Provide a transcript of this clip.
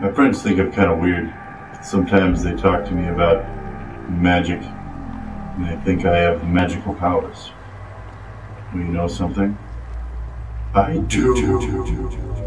My friends think I'm kind of weird. Sometimes they talk to me about magic, and they think I have magical powers. Do you know something? I do.